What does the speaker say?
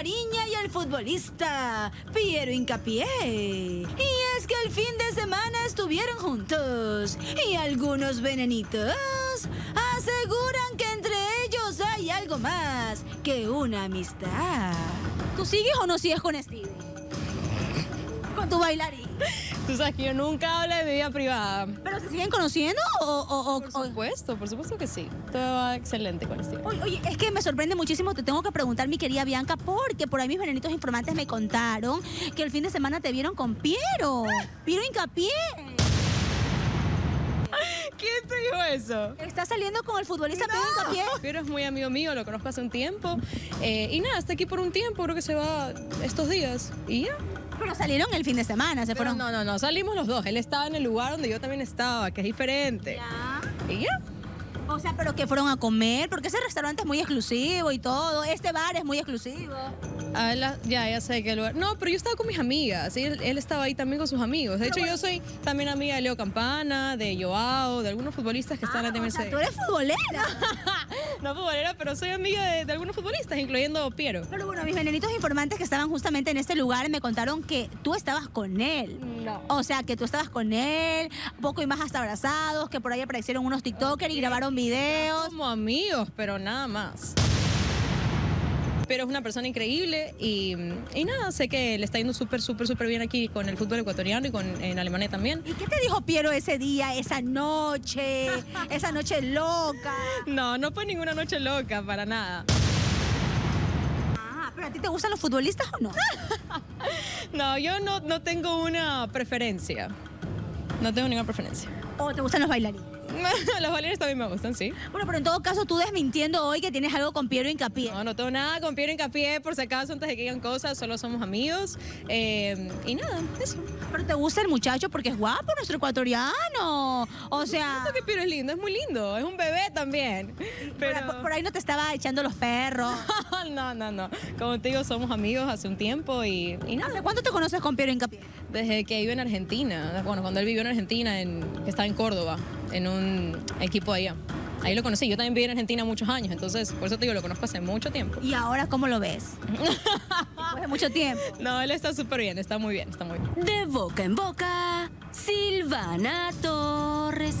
Fariña y el futbolista Piero Incapié. Y es que el fin de semana estuvieron juntos y algunos venenitos aseguran que entre ellos hay algo más que una amistad. ¿Tú sigues o no sigues con Stevie? Con tu bailarín. Tú sabes que yo nunca hablo de mi vida privada. ¿Pero se siguen conociendo o...? o- o- Por o- supuesto, por supuesto que sí. Todo va excelente con este. Oye, oye, es que me sorprende muchísimo, te tengo que preguntar, mi querida Bianca, porque por ahí mis venenitos informantes me contaron que el fin de semana te vieron con Piero. Piero Incapié. Eso? ¿Estás saliendo con el futbolista Piero Incapié? Pero es muy amigo mío, lo conozco hace un tiempo. Eh, y nada, está aquí por un tiempo, creo que se va estos días. Y ya. Pero salieron el fin de semana, se Pero fueron. no, no, no, salimos los dos. Él estaba en el lugar donde yo también estaba, que es diferente. Ya. Y ya. O sea, pero que fueron a comer, porque ese restaurante es muy exclusivo y todo. Este bar es muy exclusivo. Ah, la- ya, ya sé qué lugar. No, pero yo estaba con mis amigas. y Él, él estaba ahí también con sus amigos. De hecho, yo soy también amiga de Leo Campana, de Joao, de algunos futbolistas que están en Ah, la o sea, TMC. tú eres futbolera. No futbolera, pero soy amiga de, de algunos futbolistas, incluyendo Piero. Pero bueno, mis venenitos informantes que estaban justamente en este lugar me contaron que tú estabas con él. No. O sea, que tú estabas con él, poco y más hasta abrazados, que por ahí aparecieron unos TikTokers y grabaron videos. Como amigos, pero nada más. Pero es una persona increíble y, y nada, sé que le está yendo súper, súper, súper bien aquí con el fútbol ecuatoriano y con, en Alemania también. ¿Y qué te dijo Piero ese día, esa noche, esa noche loca? No, no fue ninguna noche loca, para nada. Ah, pero ¿a ti te gustan los futbolistas o no? No, yo no, no tengo una preferencia. No tengo ninguna preferencia. ¿O te gustan los bailarines? Los bailarines también me gustan, sí. Bueno, pero en todo caso, tú desmintiendo hoy que tienes algo con Piero Incapié. No, no tengo nada con Piero Hincapié, por si acaso, antes de que digan cosas, solo somos amigos. Eh, y nada, eso. Pero te gusta el muchacho porque es guapo, nuestro ecuatoriano. O sea, que Piero es lindo, es muy lindo, es un bebé también. Pero... por, por ahí no te estaba echando los perros. no, no, no. Como te digo, somos amigos hace un tiempo y, y nada. ¿Hace cuánto te conoces con Piero Incapié? Desde que vive en Argentina, bueno, cuando él vivió en Argentina, en, que estaba en Córdoba, en un equipo allá. Ahí lo conocí, yo también viví en Argentina muchos años, entonces por eso te digo, lo conozco hace mucho tiempo. ¿Y ahora cómo lo ves? Después de mucho tiempo. No, él está súper bien, está muy bien, está muy bien. De boca en boca, Silvana Torres.